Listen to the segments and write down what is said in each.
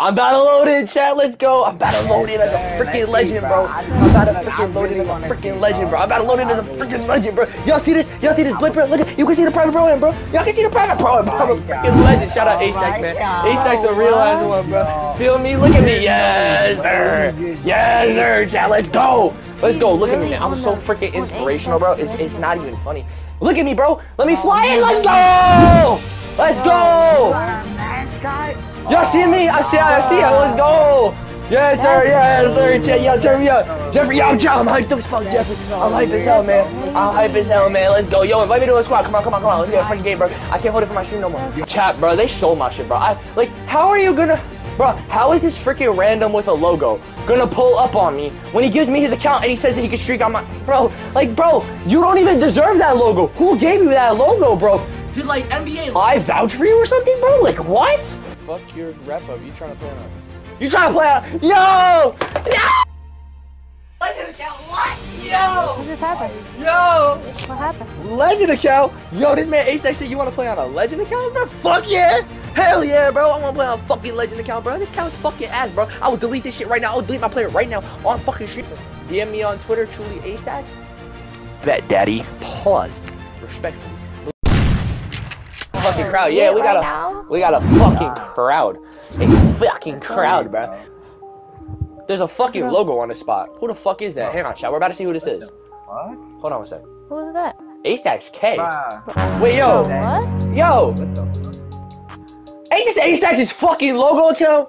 I'm about to load in, chat. Let's go. I'm about to load in as a freaking legend, bro. I'm about to freaking load in as a freaking legend, bro. I'm about to load in as a freaking legend, bro. Y'all see this? Y'all see this blip, bro? Look at you can see the private pro bro. Y'all can see the private pro bro. I'm a freaking legend. Shout out A-Stack, man. A-Stack's a real ass one, bro. Feel me? Look at me. Yes, sir. Yes, sir. Chat, let's go. Let's go. Look at me, man. I'm so freaking inspirational, bro. It's, it's not even funny. Look at me, bro. Let me fly in. Let's go. Let's go. Y'all see me? I see I see. Let's go. Yes, sir. Yes, sir. Yo, turn me up. Jeffrey, yo, I'm, I'm hyped as fuck, Jeffrey. I'm hyped as hell, man. I'm hyped as hell, man. Let's go. Yo, invite me to a squad. Come on, come on, come on. Let's get a freaking game, bro. I can't hold it for my stream no more. Chat, bro. They stole my shit, bro. I like. How are you gonna? Bro, how is this freaking random with a logo gonna pull up on me when he gives me his account and he says that he can streak on my bro? Like, bro, you don't even deserve that logo. Who gave you that logo, bro? Did like NBA Live vouch for you or something, bro? Like what? Fuck your rep up. You trying to play on? You trying to play on? Yo! Yo! Legend account. What? Yo! What just happened? Yo! What happened? Legend account? Yo, this man Ace said you want to play on a legend account, bro? Fuck yeah! Hell yeah, bro! I want to play on a fucking legend account, bro. This account's fucking ass, bro. I will delete this shit right now. I will delete my player right now on fucking shit. DM me on Twitter, truly Ace Bet, daddy. Pause. Respectfully. Fucking crowd. Yeah, we got a we got a fucking crowd. A fucking crowd, bro. There's a fucking logo on the spot. Who the fuck is that? Hang on, chat. We're about to see who this is. What? Hold on one sec. Who is that? AStackz K. Bruh. Wait, yo, What? yo. Ain't this AStackz' fucking logo account?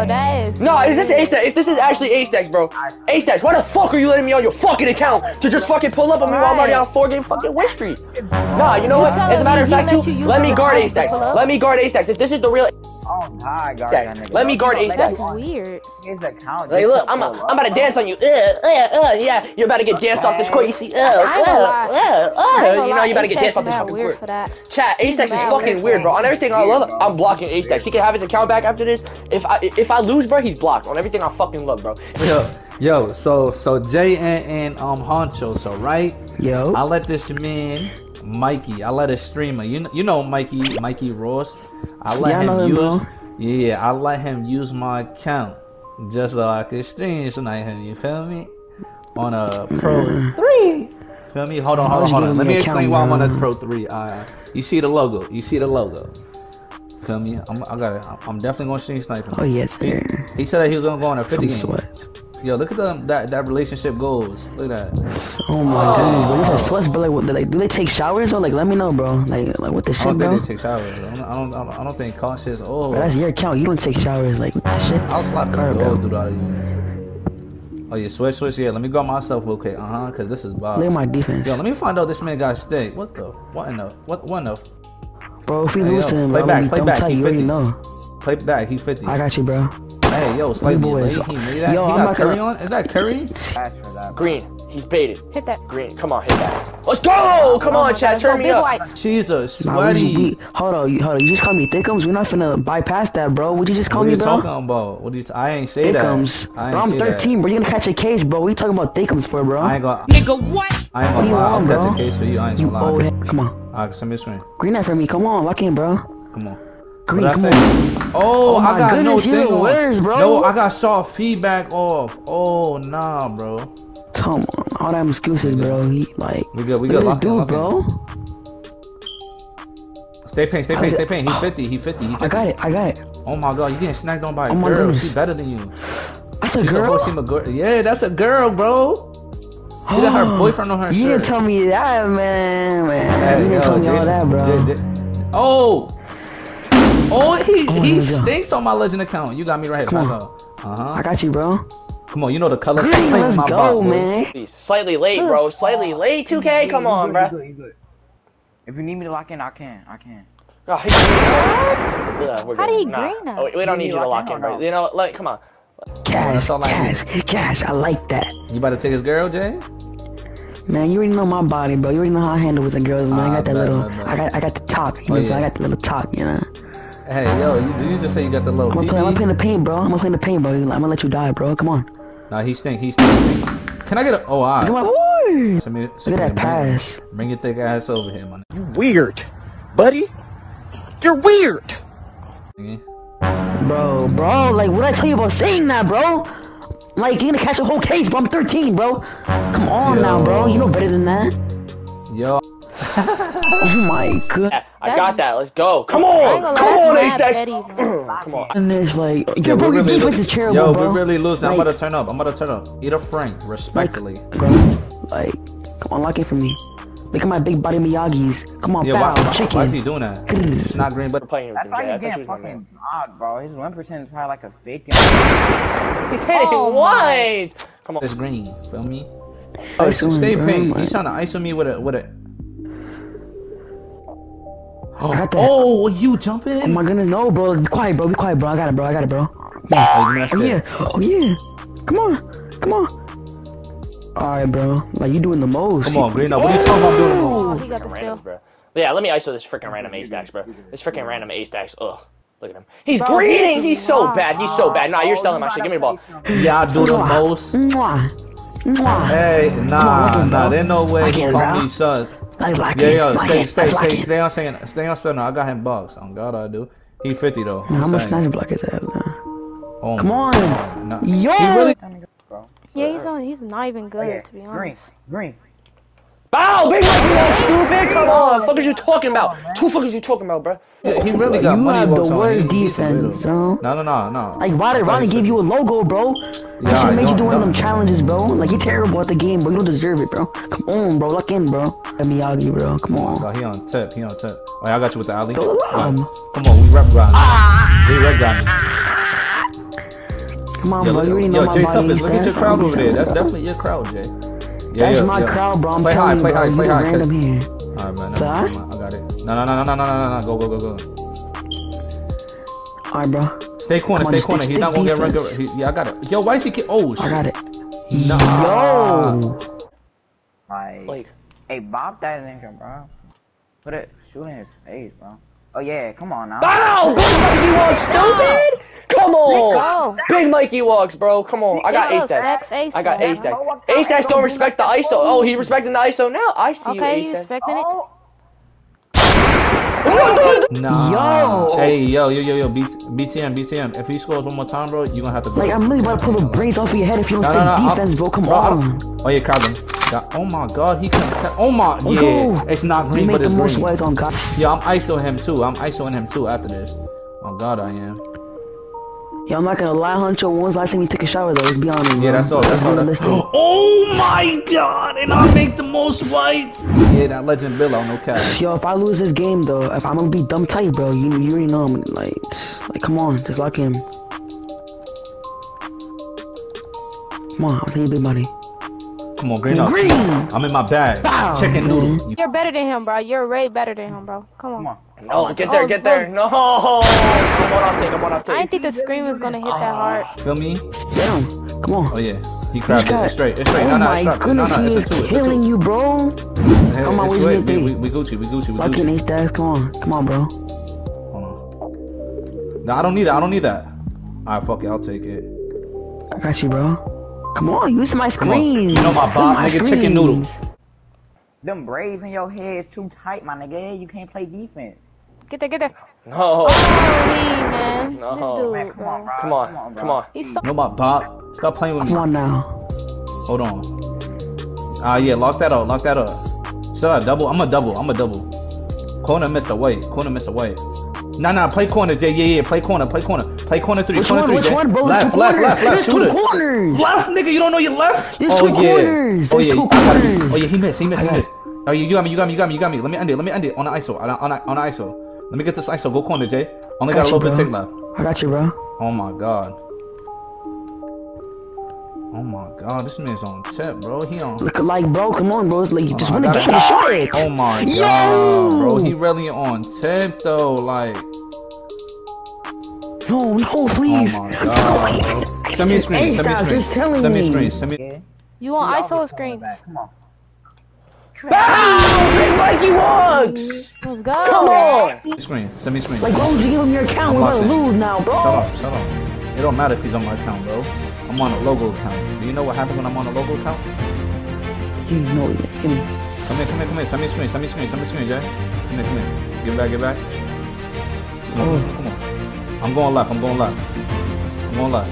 I know it's him. Bro, that is. No, is this AStackz? If this is actually AStackz, bro. AStackz, why the fuck are you letting me on your fucking account to just fucking pull up on me while I'm already on a four game fucking win streak? Nah, you know what? As a matter of fact, let too, you let me guard to AStackz. Let me guard AStackz. If this is the real Oh, hi, guard AStackz, that nigga. let me guard You know, AStackz. That's weird. His account. Like, look, to I'm, pull I'm about to dance on you. Uh, uh, uh, yeah, you're about to get danced off this court. You see, uh, I ain't gonna uh, uh, uh, you know, lie, you about to get danced off this mad fucking weird court. for that. Chat, AStackz is fucking weird. weird, bro. On everything I love, I'm blocking AStackz. He can have his account back after this. If I if I lose, bro, he's blocked. On everything I fucking love, bro. Yo, yo, so so Jay and, and um Honcho, so right? Yo. I let this man, Mikey, I let a streamer, you know, you know Mikey, Mikey Ross. I let Yeah, him him, use, bro. yeah, I let him use my account just so I could stream tonight. Him, you feel me? On a Pro Three. Feel me? Hold on, hold on, hold on. Let me explain account, why I'm on a? Pro Three. Uh, you see the logo? You see the logo? Feel me? I'm, I got it. I'm- definitely gonna stream sniping. Oh yes, He, he said that he was gonna go on a 50 Some game. sweat. Yo, look at them that that relationship goals. Look at that. Oh my goodness, bro. These are sweats, but like, what, like, do they take showers or like? Let me know, bro. Like, like what the I shit, don't bro? think they take showers. I don't. I don't. I don't, I don't think cautious. Oh, Bro, that's your account. You don't take showers, like what the shit. I'll slap the Car, bro. through out of you. Oh yeah, switch, switch. Yeah, let me grab myself real quick. Uh huh. Cause this is Look Bob. at my defense, Yo, let me find out this man got stick. What the? What in the? What? What in the? bro. If we Hey, lose yo, to him, play bro, back, I'm play gonna be back, tight. he You already know. Play back. He's 50. I got you, bro. Hey, yo, slightly boys. late. He that. Yo, he I'm got not Curry gonna- on. Is that Curry? Cash for that. Green, he's baited. Hit that. Green, come on, hit that. Let's go! Come Oh on, my chat, turn me big up. white. Jesus, Nah, we, sweaty. we, hold on, you, hold on. You just call me Thickums. We're not finna bypass that, bro. Would you just call What are me, you bro? talking about? What do you? I ain't say that. Thickums. I ain't Bro, I'm say that. 13, bro. You're gonna catch a case, bro. What you talking about Thickums for, bro? I ain't gonna. Nigga, what? I ain't What do gonna you lie. I'll want, catch a case for you. I ain't you gonna lie. old. Come on. Alright, send me a screen. Green that for me. Come on. Lock in, bro. Come on. Green, come on. Oh, Oh I got goodness, no thing on. bro. No, I got soft feedback off. Oh, nah, bro. Come on. All them excuses, bro. He, like, We good. We good. Lock dude, in. bro. Stay paint. Stay paint. Stay paint. He's 50. He's 50. He's 50. I got it. I got it. Oh my god, you getting snagged on by a Oh my girl. goodness. She's better than you. That's a She's girl? a girl. Yeah, that's a girl, bro. She got her boyfriend on her You shirt. didn't tell me that, man. Man, Hey, you didn't yo, tell me all that, bro. J- J- oh. Oh, he Oh, he here go. stinks on my legend account. You got me right here. Come Back. Uh huh. I got you, bro. Come on, you know the color. Green, Play let's my go, bot, man. Please, Slightly late, bro. Slightly late, 2K. Come on, bro. If you need me to lock in, I can. I can. Oh, he- Yeah, we're How do you Nah. green us? Oh, we, we don't You need you to lock lock in in, bro. no? You know, what, like, come on. Cash, that's all I cash, cash. I like that. You about to take his girl, Jay? Man, you already know my body, bro. You already know how I handle with the girls, man. I Ah, got that bet, little, bet, bet. I got, I got the top. You Oh, know, yeah. I got the little top. You know. Hey, yo, you, you just say you got the little. I'm gonna play, I'm gonna play in the paint, bro. I'm gonna play the paint, bro. I'm gonna let you die, bro. Come on. Nah, he stink. He stink. Can I get a? Oh, alright. Come on. Woo! Send me- Look at that the- bring- pass. Bring your thick ass over here, man. You weird, buddy. You're weird. Nigga. Bro, bro, like what I tell you about saying that, bro? Like you're gonna catch a whole case, bro. I'm 13, bro. Come on now, bro. You know better than that. Yo, Oh my god. Yeah, I got that. Let's go. Come on. Come on, that's Ace mad Dash. Come on. And there's like, yo, yo, bro, your really defense is terrible, Yo, bro. we really losing. I'm Like- about to turn up. I'm about to turn up. Eat a Frank, respectfully. Bro, like, come on, lock in for me. Look at my big body Miyagi's. Come on, yeah, bow, why, why, chicken. why is he doing that? It's not green, but I'm playing with That's why he's you getting was my man. fucking odd, bro. His win percent is probably like a 50. He's hitting Oh, what? Come on. it's green. Feel me? Oh, stay pink. He's trying to ISO me with a with a. I got that. Oh, you jumping? Oh my goodness, no, bro. Be quiet, bro. Be quiet, bro. I got it, bro. I got it, bro. Oh, Oh yeah. Oh yeah. Come on. Come on. Alright, bro. Like, you doing the most. Come on, green up. Oh, what are you talking about doing? the most? Oh, he got the Freaking steal. randoms, bro. Yeah, let me ISO this freaking random ace stacks, bro. This freaking random ace stacks. Ugh. Look at him. He's Bro, greening. He's so wild. bad. He's so bad. Nah, you're selling my shit. Give me the ball. Y'all do the most. Mwah. Mwah. Hey, nah, look nah, there's no way Like he it, call bro. me son. Like, like Yeah, it. yo, like stay, it. stay, like stay, it. stay on saying, stay on center. I got him bucks. On God, I do. He 50 though. Nah, I'm gonna saying. snatch block his ass now. Oh Come on. God, nah. Yo. He really. Yeah, he's on. He's not even Oh, good, yeah. to be honest. Green. Green. Bow! Big Mike, you all stupid! Come on! Oh, fuck is you talking about? Two fuck is you talking about, bro? Yeah, he really Bro, got you money. have the worst defense, little. bro. No, no, no, no. Like, Roddy, Roddy gave you a logo, bro. I Yeah, should have made you do one of them challenges, bro. Like, you're terrible at the game, bro. You don't deserve it, bro. Come on, bro. Lock in, bro. Miyagi, bro. Come oh on. Oh, he on tip. He on tip. Oh, yeah, I got you with the alley. Go along. Come on, we rep grinding. We rep grinding. Come on, Yo, bro. You already look, know yo, my Jay body Toughest, look at your crowd I'm over there. That's definitely your crowd, Jay. Yeah, That's yeah, my yeah. crowd, bro. I'm Play telling high, you, play bro. high, You play just high. random here. Alright, man. Play high? I got it. No, no, no, no, no, no, no, no. Go, go, go, go. Alright, bro. Stay corner, Come stay just corner. stick- He's not gonna get run. defense. He, yeah, I got it. Yo, why is he? Ki- oh, I got it. Nah. Yo. Like, Like, hey, bop that nigga, bro. Put it, shoot in his face, bro. Oh yeah, come on now. bow! Big Mikey walks, stupid! Come on! Go. Big Mikey walks, bro. Come on. I got Go, ace stacks. Stacks, ace I got stacks. ace stacks. Oh, ace stacks don't respect the ISO. Oh, he's respecting the ISO now. I see you, Okay, ace you stacks. expecting it? Oh, Nah. Yo. Hey, yo, yo, yo, yo. B- BTM, BTM. If he scores one more time, bro, you're gonna have to. Go. Like, I'm really about to pull the brains off of your head if you don't No, stick no, no, I'll- defense, bro. Come Bro, on. Oh yeah, Calvin. Oh my God, he can. Oh my. Let's yeah, go. it's not green, but the it's most green. white on God. Yeah, I'm ISO him too. I'm ISOing him too after this. Oh God, I am. Yeah, I'm not gonna lie, Huncho. When was the last time you took a shower, though? Let's be honest, Yeah, bro. that's all. That's Let's be all. That's... realistic. Oh my God, and I make the most white. Yeah, that legend Bill on no cap. Yo, if I lose this game, though, if I'm gonna be dumb tight, bro, you you already know I'm like, like, come on, just lock him. Come on, I'll tell you, big buddy. Come on, green up. Green. I'm in my bag. Bow, Chicken noodle. You- You're better than him, bro. You're way better than him, bro. Come on. come on. No, oh get there, get there. No. I'm one off take. I'm one off I didn't think the screen was gonna hit that hard. Ah. Feel me? Get him. Come on. Oh yeah, he crabbed it. It's straight. It's straight. Oh no, no, my it's straight. goodness, no, no, he is a two, it's a killing you, bro. Hey, Come on, it's where's sweet. your we, thing? we, we Gucci, we Gucci, we Lock in, Gucci. ace stacks. Come on, come on, bro. Hold on. No, I don't need that. I don't need that. Alright, fuck it. I'll take it. I got you, bro. Come on, use my Come on. screens. You know my Use bot, nigga, chicken noodles. Them braids in your head is too tight, my nigga. You can't play defense. Get there, get there. No. Holy man. No. This dude, Man, come on, bro. bro. Come on. Come on. He's so You know my bot. Stop playing with me. Come on now. Hold on. Ah, yeah, lock that up. Lock that up. Should I double? I'm a double. I'm a double. Corner, Mr. White. Corner, Mr. White. Nah, nah, play corner, Jay. Yeah, yeah, play corner, play corner. Play corner three. Which corner one? three, Which Jay. one, bro? Left, There's two left, corners. left, left. There's two it. corners. Left, nigga, you don't know your left? There's oh, two yeah. corners. Oh, There's yeah. two I got corners. Oh, yeah, he missed, he missed, he missed. Oh, you got me, you got me, you got me, you got me. Let me end it, let me end it on the ISO. On, on, on the ISO. Let me get this ISO. Go corner, Jay. Only got, Got a you, little bit bro. tick left. I got you, bro. Oh my god. Oh my god, this man's on tip, bro. He on. Look like, bro. Come on, bro. It's like, you oh, just I win the game and shoot it. Oh my Yo! god, bro. He really on tip though. Like, No, no, oh please. my god, bro. Send me a screen. Hey, Send me a screen. just telling Send me a screen. Send me. Yeah. You want Y'all ISO be screens? back. Come on. Bow! Big Mikey walks! Let's go. Come on! Send me a screen. Send me a screen. Like, why would you give him your account? We're I'm about to lose now, Shut up, shut up. It don't matter if he's on my account, bro. I'm on a logo account. Do you know what happens when I'm on a logo account? You know it. Give me. Come here, come here, come here. Send me a screen. Send me a screen. Send me a screen, Jay. Come here, come here. Give back, give back. Come on, Oh. Come on. I'm going left. I'm going left. I'm going left.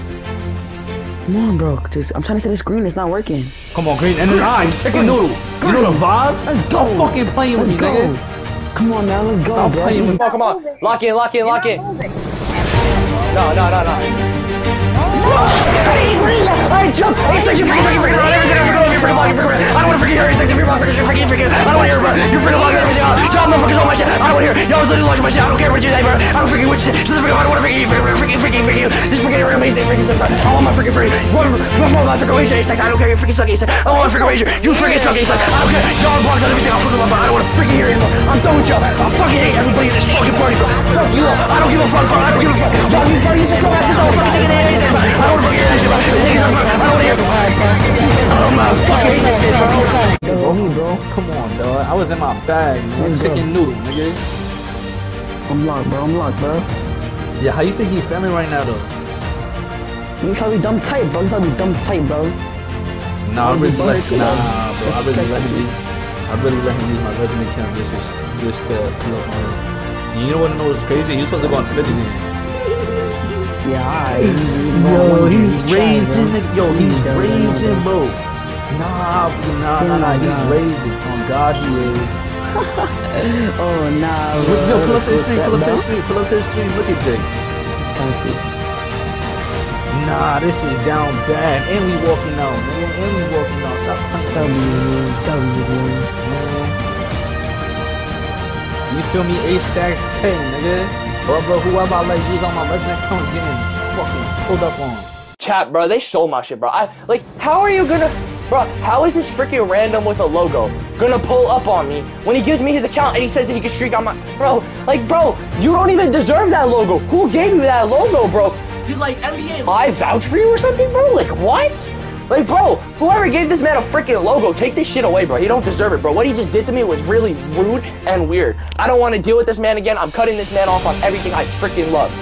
Come on, bro. Just, I'm trying to set the screen. It's not working. Come on, green. And then I, chicken noodle. You know the vibes? Let's go. Stop fucking playing with Let's me, go. nigga. Come on now. Let's go, Stop bro. playing with Come on, come on. Lock in, lock in, lock in. No, no, no, no. I jump! Hey, thank you freaking freaking freaking out everything. I'm freaking freaking freaking freaking. I don't want to freaking hear anything. You're freaking freaking freaking. I don't want to hear, bro. You're freaking logging everything out. Y'all motherfuckers on my shit. I don't want to hear. Y'all literally watching my shit. I don't care what you say, bro. I don't freaking you say. Just freaking. I don't want to freaking. Freaking freaking freaking freaking you. Just freaking you're amazing. Freaking bro. I want my freaking free. One, one more my freaking wager. I don't care. You freaking suck, I want my freaking wager. You freaking suck, I don't care. Y'all blocked on everything. I'm freaking love, bro. I don't want to freaking hear it anymore. I'm done with y'all. I fucking hate everybody in this fucking party, bro. Fuck you all. I don't give a fuck, bro. I don't give a fuck. Y'all, you, you just go back to fucking thing and anything, bro. I don't want to fucking hear that shit, bro. Niggas, bro. I don't want to hear. it. I'm uh, fucking hate that shit, bro. Go me, bro. Come on, dog. I was in my bag, man. Chicken noodle, nigga. I'm locked, bro. I'm locked, bro. Yeah, how you think he's feeling right now, though? He's probably dumb tight, bro. He's probably dumb tight, bro. Nah, I really let, nah, bro. I really let him use, I really let him use my resume account just, just, just to pull up on. And you know what? I know what's crazy? He was supposed to go on then. Yeah, I, Yo, he's trash, raging. Yo, he's He's raging, bro. Nah, nah, nah, nah. Oh, He's God. raging. On God, he is. Oh, nah, bro. Look, yo, pull up to the What's stream. that, Pull up to the bro? stream. Pull up to the stream. Look at Jake. Nah, this is down bad. And we walking out, man. And we walking out. Stop playing. W, W, man. You feel me? A stacks K, nigga. Bro, bro, whoever I let use on my resume account getting fucking pulled up on. Chat, bro, they stole my shit, bro. I like, how are you gonna, bro? How is this freaking random with a logo gonna pull up on me when he gives me his account and he says that he can streak on my, bro? Like, bro, you don't even deserve that logo. Who gave you that logo, bro? Did like NBA Live vouch for you or something, bro? Like what? Like, bro, whoever gave this man a freaking logo, take this shit away, bro. He don't deserve it, bro. What he just did to me was really rude and weird. I don't want to deal with this man again. I'm cutting this man off on everything I freaking love.